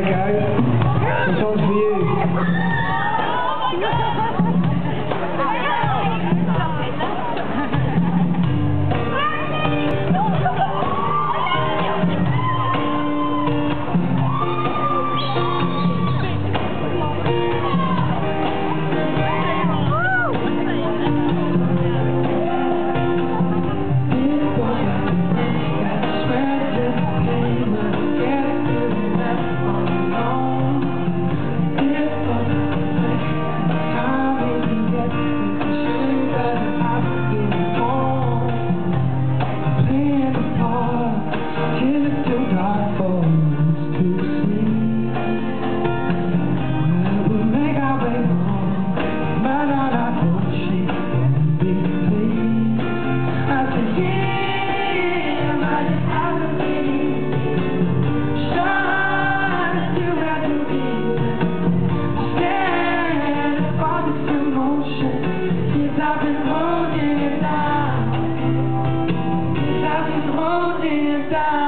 Go. This one's for you. está.